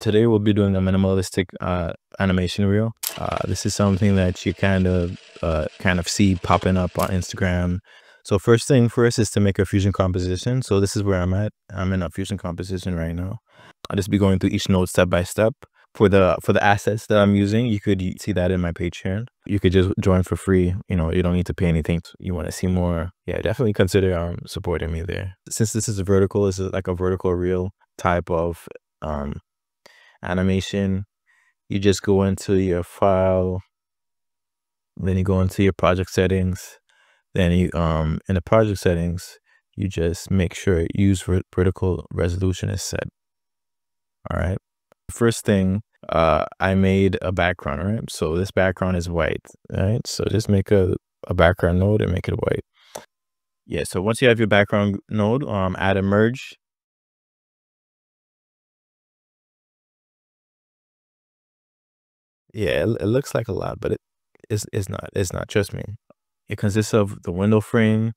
today we'll be doing a minimalistic uh, animation reel. Uh, this is something that you kind of uh, kind of see popping up on Instagram. So first thing first is to make a fusion composition. So this is where I'm at. I'm in a fusion composition right now. I'll just be going through each node step by step. For the for the assets that I'm using, you could see that in my Patreon. You could just join for free. You know, you don't need to pay anything. You want to see more? Yeah, definitely consider um supporting me there. Since this is a vertical, this is like a vertical reel type of um animation, you just go into your file, then you go into your project settings, then you um in the project settings, you just make sure use vertical resolution is set. All right. First thing, uh, I made a background, right? So this background is white, right? So just make a, a background node and make it white. Yeah, so once you have your background node, um, add a merge Yeah, it, it looks like a lot, but it is it's not. It's not. Trust me. It consists of the window frame,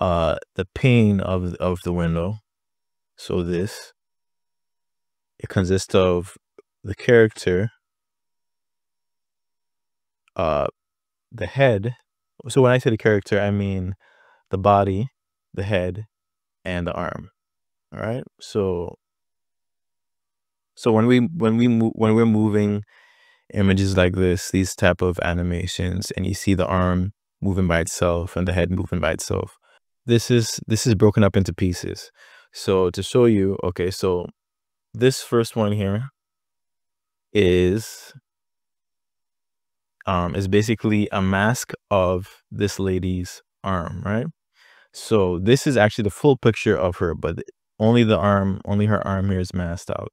uh, the pane of of the window. So this. It consists of the character, uh, the head. So when I say the character, I mean the body, the head, and the arm. All right. So so when we when we when we're moving images like this, these type of animations, and you see the arm moving by itself and the head moving by itself, this is this is broken up into pieces. So to show you, okay, so this first one here is um is basically a mask of this lady's arm, right? So this is actually the full picture of her, but only the arm, only her arm here is masked out.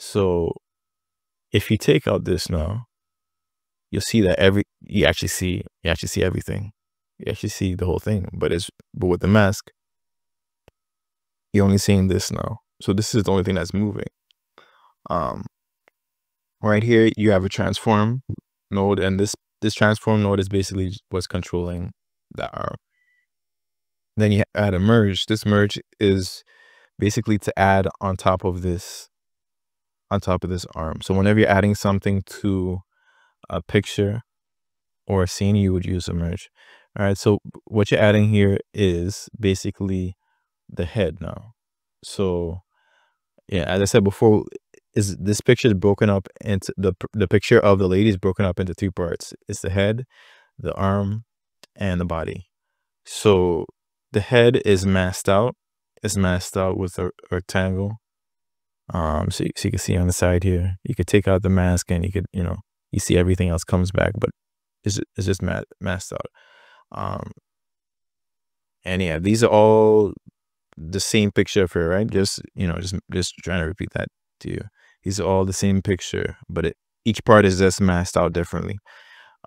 So if you take out this now, you'll see that every you actually see you actually see everything. You actually see the whole thing. But it's but with the mask, you're only seeing this now. So this is the only thing that's moving. Um right here you have a transform node and this this transform node is basically what's controlling that arm. Then you add a merge. This merge is basically to add on top of this on top of this arm. So whenever you're adding something to a picture or a scene, you would use a merge. All right. So what you're adding here is basically the head now. So yeah, as I said before, is this picture is broken up into the the picture of the lady is broken up into three parts. It's the head, the arm, and the body. So the head is masked out. It's masked out with a rectangle um, so, so you can see on the side here, you could take out the mask and you could, you know, you see everything else comes back, but it's, it's just mat masked out. Um, and yeah, these are all the same picture for right? Just, you know, just, just trying to repeat that to you. These are all the same picture, but it, each part is just masked out differently.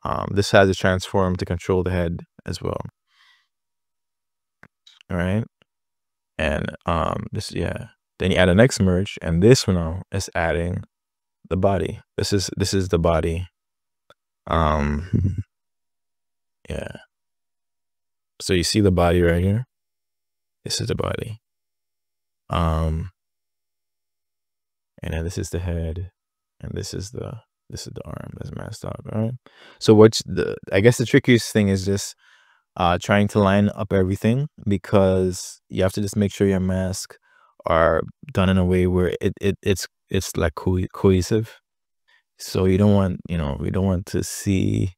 Um, this has a transform to control the head as well. All right. And um, this, yeah, then you add a next merge, and this one is adding the body. This is this is the body. Um, yeah. So you see the body right here. This is the body. Um, and then this is the head, and this is the this is the arm that's messed up. All right. So what's the? I guess the trickiest thing is just uh trying to line up everything because you have to just make sure your mask are done in a way where it, it it's it's like co cohesive. So you don't want you know we don't want to see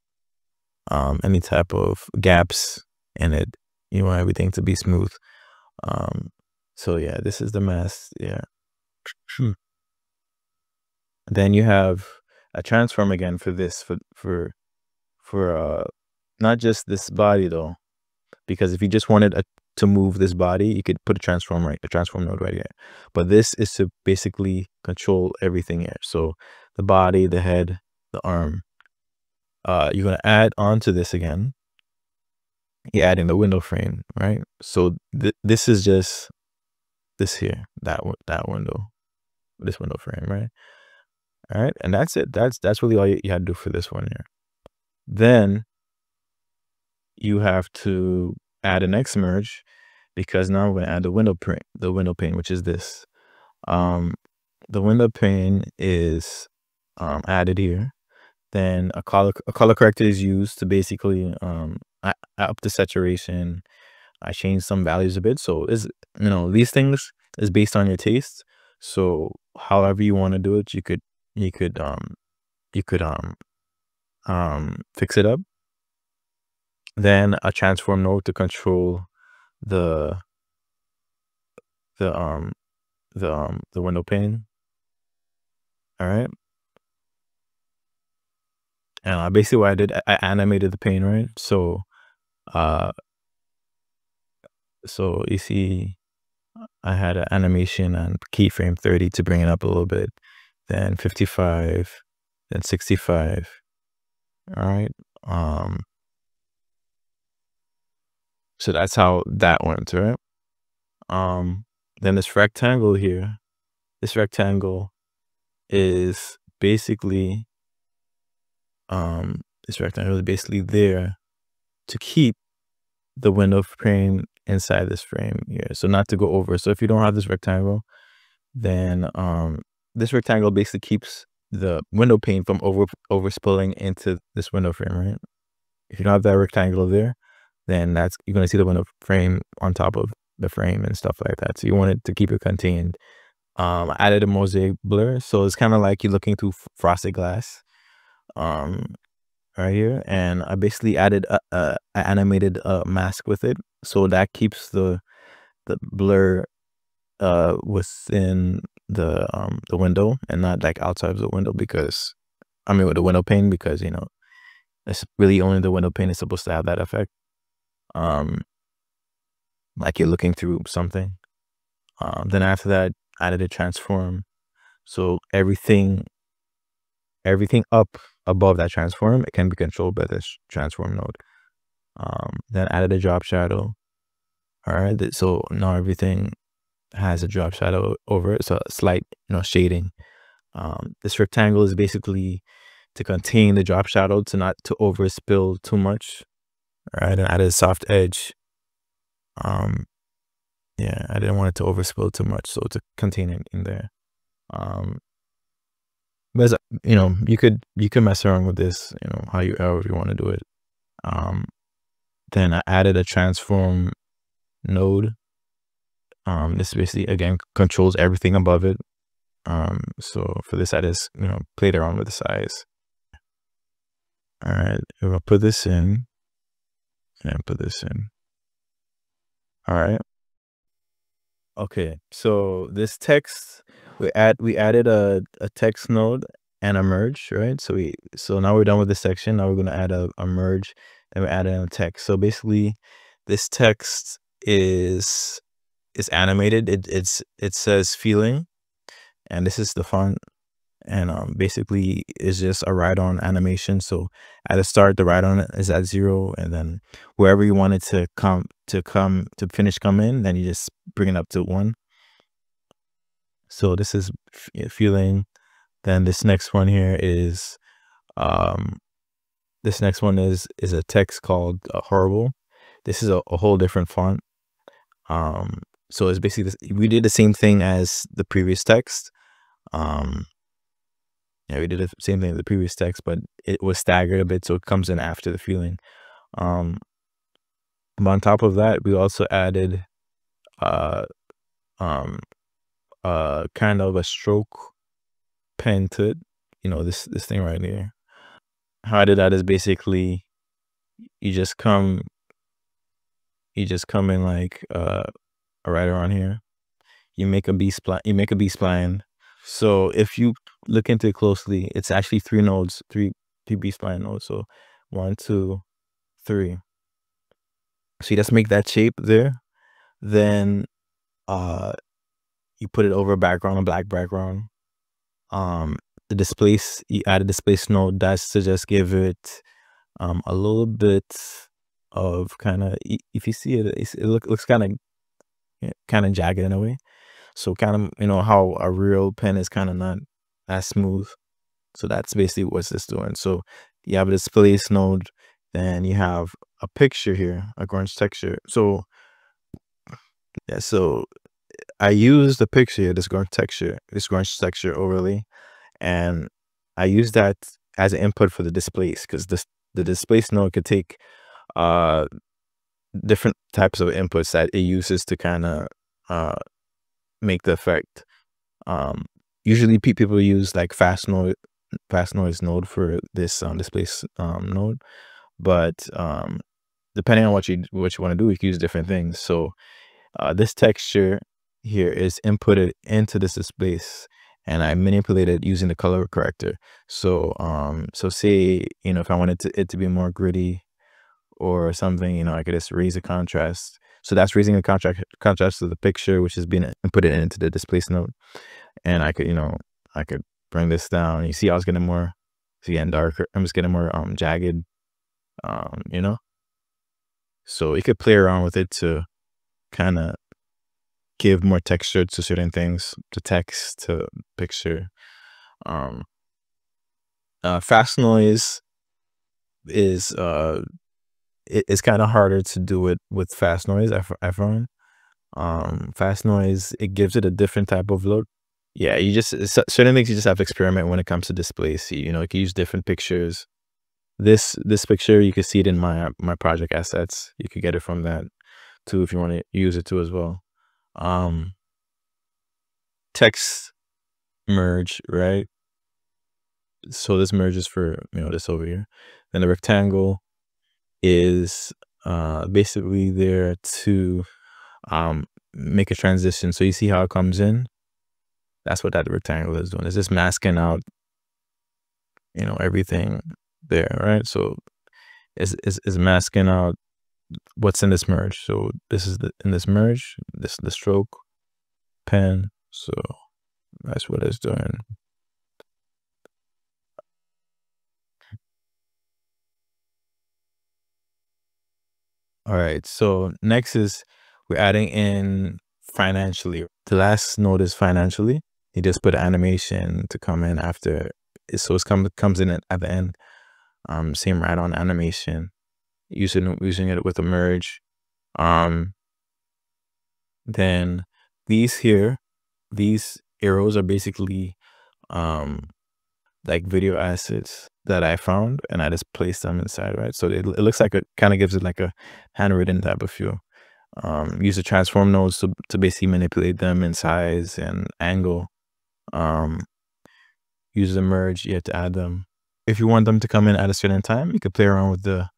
um, any type of gaps in it. You want everything to be smooth. Um, so yeah, this is the mess. Yeah. then you have a transform again for this for for for uh not just this body though because if you just wanted a to move this body, you could put a transform right, a transform node right here. But this is to basically control everything here. So the body, the head, the arm. Uh, you're gonna add onto this again. You're adding the window frame, right? So th this is just this here, that that window, this window frame, right? All right, and that's it. That's that's really all you, you had to do for this one here. Then you have to add an X merge because now we're going to add the window print, the window pane, which is this. Um, the window pane is um, added here. Then a color a color corrector is used to basically um, up the saturation. I change some values a bit. So is you know these things is based on your taste. So however you want to do it, you could you could um you could um um fix it up. Then a transform node to control the the um the um the window pane. All right. And uh, basically what I did, I animated the pane, right? So, uh, so you see, I had an animation on keyframe 30 to bring it up a little bit, then 55, then 65. All right. Um, so that's how that went, right? Um, then this rectangle here, this rectangle is basically, um, this rectangle is basically there to keep the window frame inside this frame here. So not to go over. So if you don't have this rectangle, then um, this rectangle basically keeps the window pane from over over spilling into this window frame, right? If you don't have that rectangle there, then that's you're gonna see the window frame on top of the frame and stuff like that. So you want it to keep it contained. Um, I added a mosaic blur, so it's kind of like you're looking through frosted glass. Um, right here, and I basically added a, a I animated a mask with it, so that keeps the the blur uh within the um the window and not like outside of the window because I mean with the window pane because you know it's really only the window pane is supposed to have that effect um like you're looking through something um then after that added a transform? So everything everything up above that transform it can be controlled by this transform node. Um then added a drop shadow. All right so now everything has a drop shadow over it so a slight you know shading. Um this rectangle is basically to contain the drop shadow to not to overspill too much right? And added a soft edge um yeah i didn't want it to overspill too much so to contain it in there. Um but you know you could you could mess around with this you know how you however you want to do it. Um then i added a transform node. Um this basically again controls everything above it. Um so for this i just you know played around with the size. All right gonna put this in and put this in. All right. Okay so this text we add we added a, a text node and a merge right? So we so now we're done with this section. Now we're going to add a, a merge and we add in a text. So basically this text is is animated. It it's it says feeling and this is the font and um basically it's just a write on animation so at the start the write on is at zero and then wherever you want it to come to come to finish come in then you just bring it up to one. So this is feeling then this next one here is um this next one is is a text called uh, horrible. This is a, a whole different font. Um so it's basically this, we did the same thing as the previous text. Um yeah we did the same thing as the previous text but it was staggered a bit so it comes in after the feeling. Um but on top of that we also added uh um uh kind of a stroke pen to it you know this this thing right here. How i did that is basically you just come you just come in like uh right around here. You make a b spline you make a b spline. So if you look into it closely it's actually three nodes three three b nodes so one two three so you just make that shape there then uh you put it over a background, a black background. Um, the displace, you add a displace node. That's to just give it um, a little bit of kind of, if you see it, it look, looks kind of kind of jagged in a way. So kind of, you know, how a real pen is kind of not as smooth. So that's basically what this doing. So you have a displace node, then you have a picture here, a grunge texture. So yeah, so I use the picture, this grunge texture, this grunge texture overlay, and I use that as an input for the displace because this the displace node could take uh different types of inputs that it uses to kind of uh make the effect. Um, usually people use like fast node, fast noise node for this um, displace um, node, but um, depending on what you what you want to do, you can use different things. So uh, this texture here is inputted into this displace and I manipulate it using the color corrector. So, um, so say, you know, if I wanted to, it to be more gritty or something, you know, I could just raise the contrast. So that's raising the contrast contrast of the picture, which is being inputted into the displace node. And I could, you know, I could bring this down. You see, I was getting more, it's getting darker. I'm just getting more um jagged, um, you know. So you could play around with it to kind of give more texture to certain things, to text, to picture. Um, uh, fast noise is uh, it, it's kind of harder to do it with fast noise. I, I um, fast noise it gives it a different type of look. Yeah, you just certain things you just have to experiment when it comes to displace. You know, you can use different pictures. This this picture you can see it in my my project assets. You could get it from that too if you want to use it too as well um text merge, right? So this merges for, you know, this over here. Then the rectangle is uh basically there to um make a transition. So you see how it comes in? That's what that rectangle is doing. It's just masking out, you know, everything there, right? So it's, it's, it's masking out what's in this merge. So this is the in this merge, this is the stroke pen. So that's what it's doing. All right. So next is we're adding in financially. The last node is financially. You just put animation to come in after. So it come, comes in at, the end. Um, same write on animation using using it with a merge. Um, then these here, these arrows are basically um, like video assets that I found and I just placed them inside, right? So it, it looks like it kind of gives it like a handwritten type of feel. Um, use the transform nodes to, to basically manipulate them in size and angle. Um, use the merge, you have to add them. If you want them to come in at a certain time, you could play around with the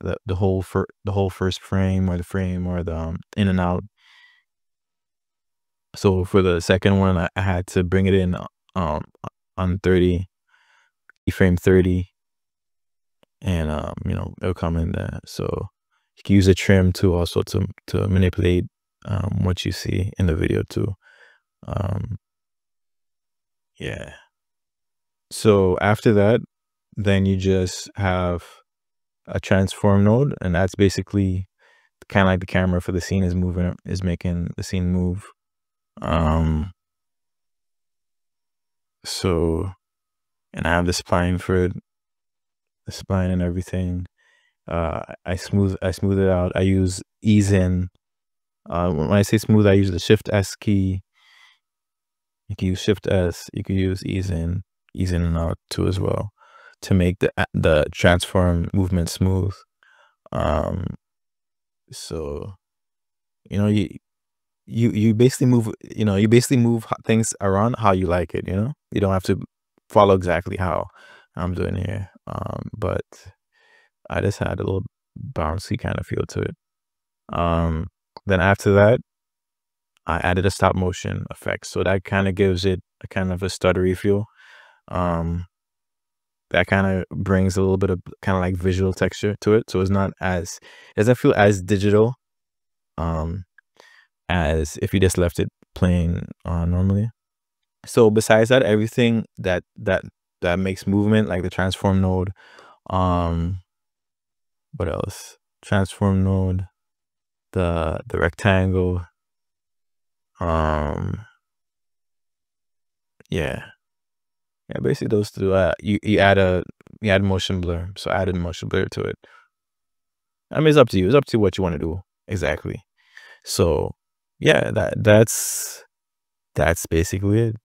the the whole for the whole first frame or the frame or the um, in and out. So for the second one, I, I had to bring it in um on 30 frame 30 and um you know it'll come in there so you can use a trim too also to to manipulate um what you see in the video too um yeah so after that then you just have a transform node, and that's basically kind of like the camera for the scene is moving, is making the scene move. Um, so, and I have the spline for it, the spline and everything. Uh, I smooth, I smooth it out. I use ease in. Uh, when I say smooth, I use the Shift S key. You can use Shift S. You can use ease in, ease in and out too as well to make the the transform movement smooth. Um, so you know you you you basically move you know you basically move things around how you like it. You know you don't have to follow exactly how I'm doing here. Um, but I just had a little bouncy kind of feel to it. Um, then after that, I added a stop motion effect, so that kind of gives it a kind of a stuttery feel. Um, that kind of brings a little bit of kind of like visual texture to it. So it's not as it doesn't feel as digital um as if you just left it playing uh, normally. So besides that, everything that that that makes movement, like the transform node, um, what else? Transform node, the the rectangle, um, yeah, yeah, basically those two. Uh, you you add a you add motion blur, so I added motion blur to it. I mean, it's up to you. It's up to what you want to do exactly. So yeah, that that's that's basically it.